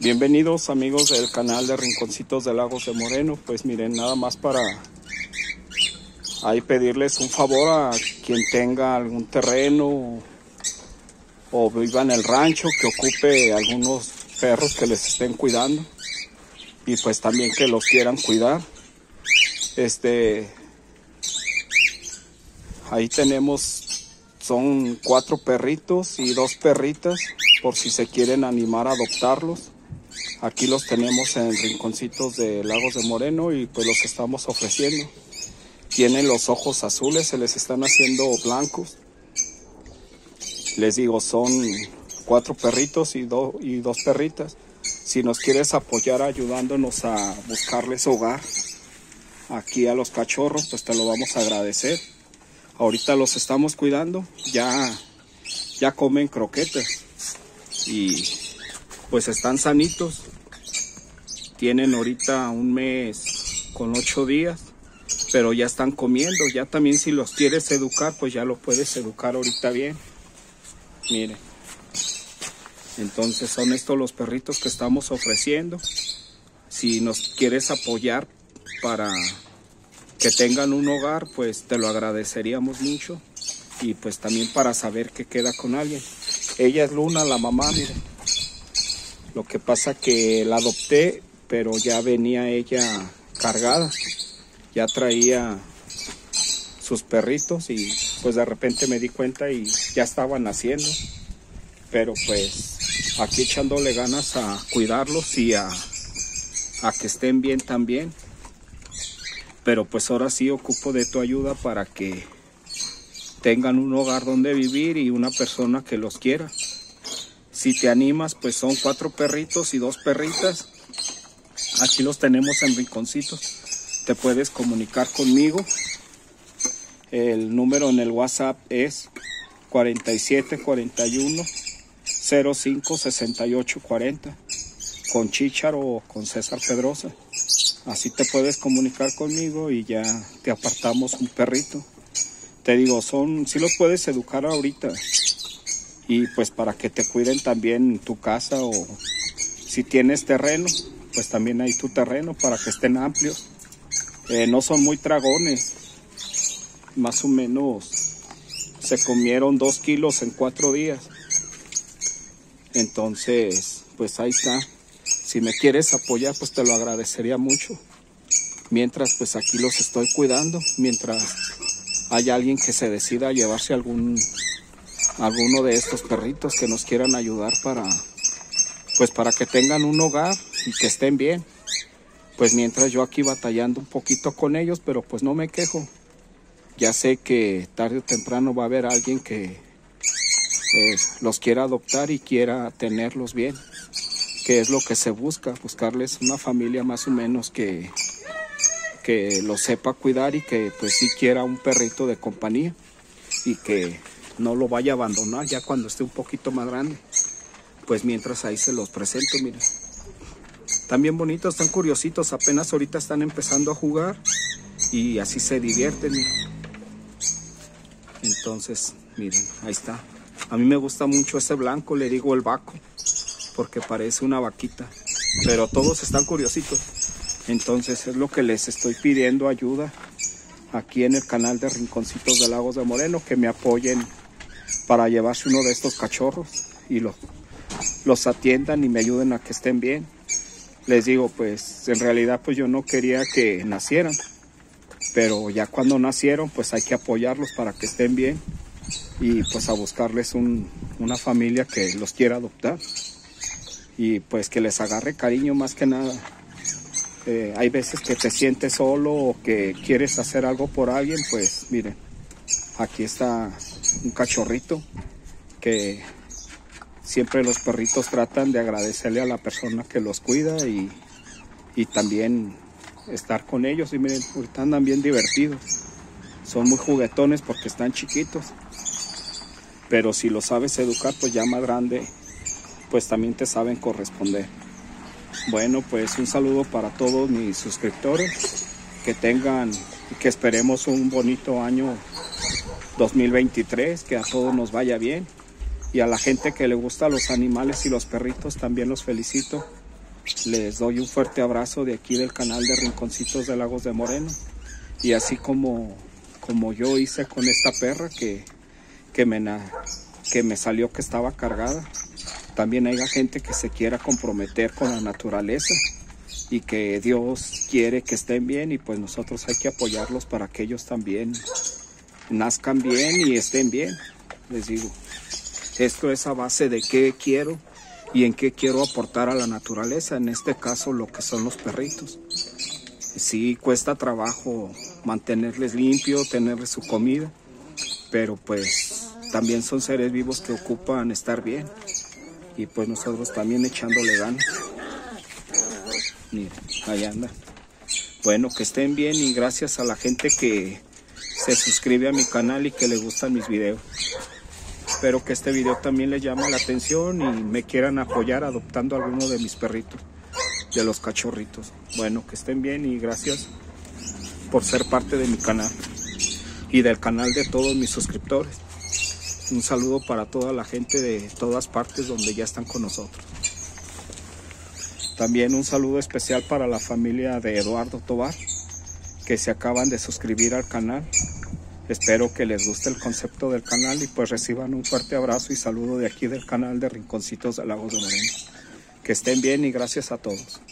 Bienvenidos amigos del canal de Rinconcitos de Lagos de Moreno. Pues miren, nada más para ahí pedirles un favor a quien tenga algún terreno o viva en el rancho que ocupe algunos perros que les estén cuidando y pues también que los quieran cuidar. Este ahí tenemos son cuatro perritos y dos perritas por si se quieren animar a adoptarlos. Aquí los tenemos en rinconcitos de Lagos de Moreno y pues los estamos ofreciendo. Tienen los ojos azules, se les están haciendo blancos. Les digo, son cuatro perritos y, y dos perritas. Si nos quieres apoyar ayudándonos a buscarles hogar aquí a los cachorros, pues te lo vamos a agradecer. Ahorita los estamos cuidando, ya, ya comen croquetas y pues están sanitos. Tienen ahorita un mes con ocho días, pero ya están comiendo. Ya también si los quieres educar, pues ya lo puedes educar ahorita bien. Miren. Entonces son estos los perritos que estamos ofreciendo. Si nos quieres apoyar para que tengan un hogar, pues te lo agradeceríamos mucho. Y pues también para saber que queda con alguien. Ella es Luna, la mamá, miren. Lo que pasa que la adopté, pero ya venía ella cargada. Ya traía sus perritos y pues de repente me di cuenta y ya estaban naciendo. Pero pues aquí echándole ganas a cuidarlos y a, a que estén bien también. Pero pues ahora sí ocupo de tu ayuda para que tengan un hogar donde vivir y una persona que los quiera. Si te animas, pues son cuatro perritos y dos perritas. Aquí los tenemos en rinconcitos. Te puedes comunicar conmigo. El número en el WhatsApp es 4741 05 68 40 con Chicharo o con César Pedrosa. Así te puedes comunicar conmigo y ya te apartamos un perrito. Te digo, son, si los puedes educar ahorita y pues para que te cuiden también tu casa o si tienes terreno, pues también hay tu terreno para que estén amplios. Eh, no son muy tragones, más o menos se comieron dos kilos en cuatro días. Entonces, pues ahí está. Si me quieres apoyar, pues te lo agradecería mucho. Mientras, pues aquí los estoy cuidando, mientras hay alguien que se decida a llevarse algún alguno de estos perritos que nos quieran ayudar para pues para que tengan un hogar y que estén bien. Pues mientras yo aquí batallando un poquito con ellos, pero pues no me quejo. Ya sé que tarde o temprano va a haber alguien que eh, los quiera adoptar y quiera tenerlos bien, que es lo que se busca, buscarles una familia más o menos que, que los sepa cuidar y que pues sí quiera un perrito de compañía y que no lo vaya a abandonar ya cuando esté un poquito más grande. Pues mientras ahí se los presento, miren. Están bien bonitos, están curiositos, apenas ahorita están empezando a jugar y así se divierten. Entonces, miren, ahí está. A mí me gusta mucho ese blanco, le digo el vaco, porque parece una vaquita. Pero todos están curiositos. Entonces es lo que les estoy pidiendo ayuda aquí en el canal de Rinconcitos de Lagos de Moreno, que me apoyen para llevarse uno de estos cachorros y los, los atiendan y me ayuden a que estén bien. Les digo, pues en realidad pues yo no quería que nacieran, pero ya cuando nacieron pues hay que apoyarlos para que estén bien y pues a buscarles un, una familia que los quiera adoptar y pues que les agarre cariño más que nada. Eh, hay veces que te sientes solo o que quieres hacer algo por alguien, pues miren, aquí está un cachorrito que siempre los perritos tratan de agradecerle a la persona que los cuida y, y también estar con ellos. Y miren, ahorita andan bien divertidos. Son muy juguetones porque están chiquitos. Pero si lo sabes educar, pues ya más grande, pues también te saben corresponder. Bueno, pues un saludo para todos mis suscriptores. Que tengan, que esperemos un bonito año 2023, que a todos nos vaya bien. Y a la gente que le gusta los animales y los perritos también los felicito. Les doy un fuerte abrazo de aquí del canal de Rinconcitos de Lagos de Moreno. Y así como, como yo hice con esta perra que, que, me, que me salió que estaba cargada, también haya gente que se quiera comprometer con la naturaleza y que Dios quiere que estén bien y pues nosotros hay que apoyarlos para que ellos también nazcan bien y estén bien. Les digo, esto es a base de qué quiero y en qué quiero aportar a la naturaleza, en este caso lo que son los perritos. Sí cuesta trabajo mantenerles limpio, tenerles su comida, pero pues también son seres vivos que ocupan estar bien y pues nosotros también echándole ganas. Miren, ahí anda. Bueno, que estén bien y gracias a la gente que se suscribe a mi canal y que le gustan mis videos. Espero que este video también les llame la atención y me quieran apoyar adoptando alguno de mis perritos, de los cachorritos. Bueno, que estén bien y gracias por ser parte de mi canal y del canal de todos mis suscriptores. Un saludo para toda la gente de todas partes donde ya están con nosotros. También un saludo especial para la familia de Eduardo Tobar, que se acaban de suscribir al canal. Espero que les guste el concepto del canal y pues reciban un fuerte abrazo y saludo de aquí del canal de Rinconcitos de Lagos de Moreno. Que estén bien y gracias a todos.